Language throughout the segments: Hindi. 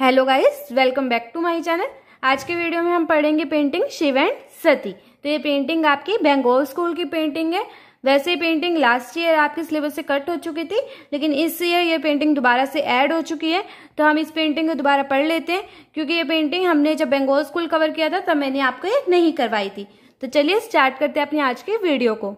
Hello guys welcome back to my channel आज के वीडियो में हम पढ़ेंगे पेंटिंग शिव एंड सती। तो ये पेंटिंग आपकी बेंगोल स्कूल की पेंटिंग है। वैसे पेंटिंग लास्ट ईयर आपके सिलेबस से कट हो चुकी थी, लेकिन इस ईयर ये पेंटिंग दोबारा से ऐड हो चुकी है। तो हम इस पेंटिंग को दोबारा पढ़ लेते हैं, क्योंकि ये पेंटिंग हमने जब बेंगोल स्कूल कवर किया था, तब मैंने आपको ये नहीं करवाई थी। तो चलिए स्टार्ट करते हैं अपनी आज की वीडियो को।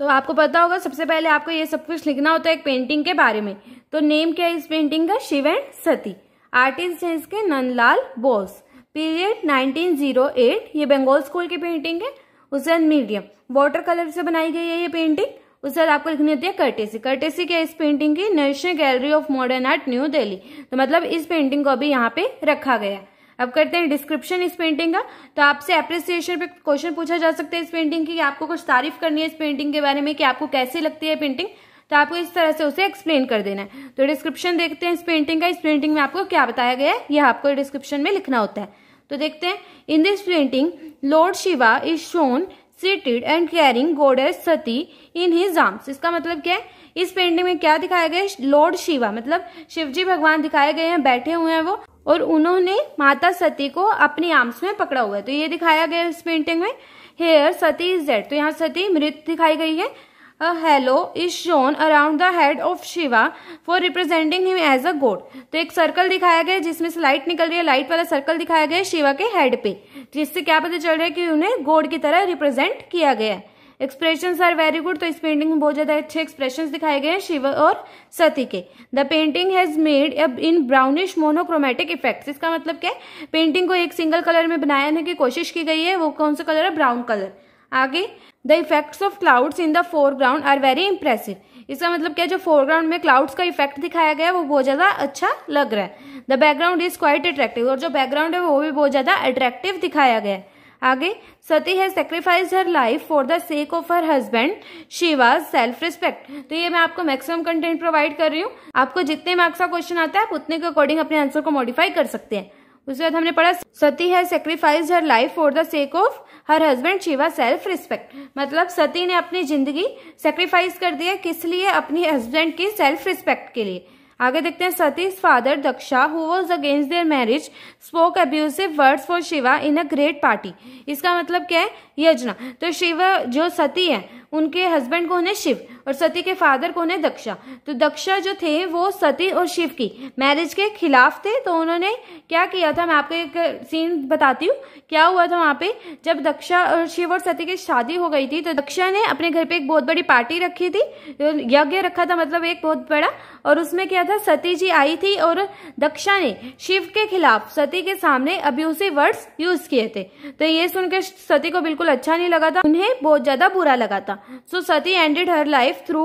तो आपको पता होगा, सबसे पहले आपको ये सब कुछ लिखना होता है एक पेंटिंग के बारे में। तो नेम क्या है इस पेंटिंग का? Shiv and Sati. आर्टिस्ट है इसके नंदलाल बोस। पीरियड 1908 ये बंगाल स्कूल की पेंटिंग है। उसे मीडियम वाटर कलर से बनाई गई है ये पेंटिंग उसे आपको लिखनी होती है कर्टेसी कर्टेसी क्या इस पेंटिंग की? National gallery of modern art new Delhi तो मतलब इस पेंटिंग को अभी यहाँ पे रखा गया अब करते हैं डिस्क्रिप्शन इस पेंटिंग का। तो आपसे अप्रिसिएशन पे क्वेश्चन पूछा जा सकता है इस पेंटिंग की कि आपको कुछ तारीफ़ करनी है इस पेंटिंग के बारे में, कि आपको कैसी लगती है पेंटिंग तो आपको इस तरह से उसे एक्सप्लेन कर देना है। तो डिस्क्रिप्शन देखते हैं इस पेंटिंग का। इस पेंटिंग में आपको क्या बताया गया है? यह आपको डिस्क्रिप्शन में लिखना होता है। तो देखते हैं। In this painting lord Shiva is shown seated and carrying goddess Sati in his arms इसका मतलब क्या है? इस पेंटिंग में क्या दिखाया गया है? लॉर्ड शिवा मतलब शिवजी भगवान दिखाए गए हैं, बैठे हुए हैं वो। और उन्होंने माता सती को अपनी आर्म्स में पकड़ा हुआ है। तो ये दिखाया गया इस पेंटिंग में। हेयर सती इज़ डेड तो यहाँ सती मृत दिखाई गई है। A halo is shown around the head of Shiva for representing him as a god. तो एक सर्कल दिखाया गया जिसमें से लाइट निकल रही है। लाइट वाला सर्कल दिखाया गया शिवा के हेड पे। जिससे क्या पता चल रहा है कि उन्हें गोड की तरह रिप्रेजेंट किया गया है। एक्सप्रेशन आर वेरी गुड तो इस पेंटिंग में बहुत ज़्यादा अच्छे एक्सप्रेशन दिखाए गए हैं शिव और सती के। द पेंटिंग हैज़ मेड अब इन ब्राउनिश मोनोक्रोमेटिक इफ़ेक्ट इसका मतलब क्या है? पेंटिंग को एक सिंगल कलर में बनाने की कोशिश की गई है। वो कौन सा कलर है? ब्राउन कलर आगे the effects of clouds in the foreground are very impressive इसका मतलब क्या जो फोरग्राउंड में क्लाउड्स का इफ़ेक्ट दिखाया गया है, वो बहुत ज़्यादा अच्छा लग रहा है। The background is quite attractive और जो बैकग्राउंड है, वो भी बहुत ज़्यादा अट्रैक्टिव दिखाया गया है। आगे, सती है sacrifice her life for the sake of her husband Shiva's self respect तो ये मैं आपको मैक्सिमम कंटेंट प्रोवाइड कर रही हूँ। आपको जितने मार्क्स का क्वेश्चन आता है, आप उतने के अकॉर्डिंग अपने आंसर को मॉडिफाई कर सकते हैं। उसके बाद हमने पढ़ा, सती है sacrifice her life for the sake of her husband Shiva self respect मतलब सती ने अपनी ज़िंदगी सेक्रीफाइस कर दिया किस लिए? अपनी हस्बैंड की सेल्फ रिस्पेक्ट के लिए। आगे देखते हैं, Sati's father Daksha who was against their marriage spoke abusive words for Shiva in a great party इसका मतलब क्या है? यजना। तो शिवा, जो सती है उनके हस्बैंड कौन है शिव और सती के फादर कौन है दक्षा। तो दक्षा जो थे, वो सती और शिव की। मैरिज के खिलाफ थे तो उन्होंने क्या किया था? मैं आपको एक सीन बताती हूँ। क्या हुआ था वहाँ पे? जब दक्षा और शिव और सती की शादी हो गई थी तो दक्षा ने अपने घर पे एक बहुत बड़ी पार्टी रखी थी। यज्ञ रखा था मतलब एक बहुत बड़ा। और उसमें क्या था? सती जी आई थी और दक्षा ने शिव के खिलाफ, सती के सामने अब्यूसिव वर्ड्स यूज़ किए थे। तो ये सुनकर सती को बिल्कुल अच्छा नहीं लगा था। उन्हें बहुत ज़्यादा बुरा लगा था। So Sati ended her life through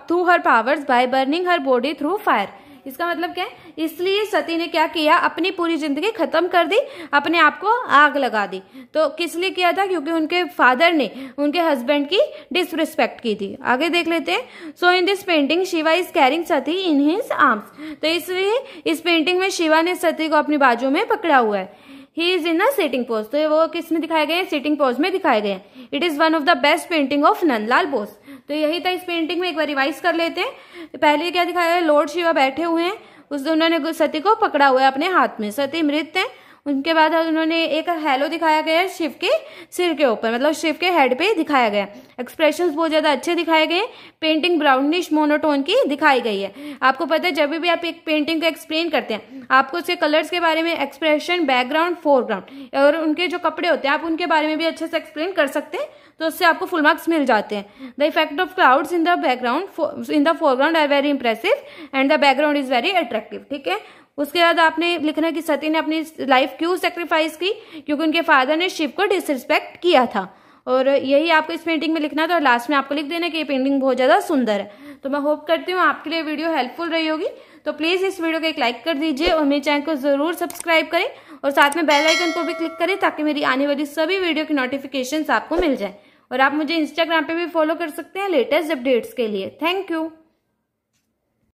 through her powers by burning her body through fire इसका मतलब क्या है? इसलिए सती ने क्या किया? अपनी पूरी ज़िंदगी खत्म कर दी, अपने आप को आग लगा दी। तो किस लिए किया था? क्योंकि उनके फादर ने उनके हस्बैंड की डिसरिस्पेक्ट की थी। आगे देख लेते हैं। So in this painting Shiva is carrying Sati in his arms तो इसलिए इस पेंटिंग में शिवा ने सती को अपनी बाजू में पकड़ा हुआ है। He is in a sitting pose तो वो किसमें दिखाए गए हैं? सिटिंग पोज में दिखाए गए हैं। It is one of the best painting of Nandalal Bose तो यही था इस पेंटिंग में, एक बार रिवाइज कर लेते हैं। तो पहले क्या दिखाया गया लॉर्ड शिवा बैठे हुए हैं। उस उन्होंने सती को पकड़ा हुआ है अपने हाथ में। सती मृत है। उनके बाद उन्होंने एक हेलो दिखाया गया शिव के सिर के ऊपर मतलब शिव के हेड पे दिखाया गया एक्सप्रेशंस बहुत ज़्यादा अच्छे दिखाए गए पेंटिंग ब्राउनिश मोनोटोन की दिखाई गई है। आपको पता है, जब भी आप एक पेंटिंग को एक्सप्लेन करते हैं, आपको उसके कलर्स के बारे में एक्सप्रेशन बैकग्राउंड फोरग्राउंड और उनके जो कपड़े होते हैं, आप उनके बारे में भी अच्छे से एक्सप्लेन कर सकते हैं तो उससे आपको फुल मार्क्स मिल जाते हैं। The effect of clouds in the background in the foreground are very impressive and the background is very attractive ठीक है? उसके बाद आपने लिखना कि सती ने अपनी लाइफ क्यों सेक्रीफाइस की? क्योंकि उनके फादर ने शिव को डिसरिस्पेक्ट किया था। और यही आपको इस पेंटिंग में लिखना था और लास्ट में आपको लिख देना कि ये पेंटिंग बहुत ज़्यादा सुंदर है। तो मैं होप करती हूँ आपके लिए वीडियो हेल्पफुल रही होगी। तो प्लीज़ इस वीडियो को एक लाइक कर दीजिए और मेरे चैनल को ज़रूर सब्सक्राइब करें और साथ में बेल आइकन को भी क्लिक करें ताकि मेरी आने वाली सभी वीडियो की नोटिफिकेशन आपको मिल जाए। और आप मुझे इंस्टाग्राम पे भी फॉलो कर सकते हैं लेटेस्ट अपडेट्स के लिए। Thank you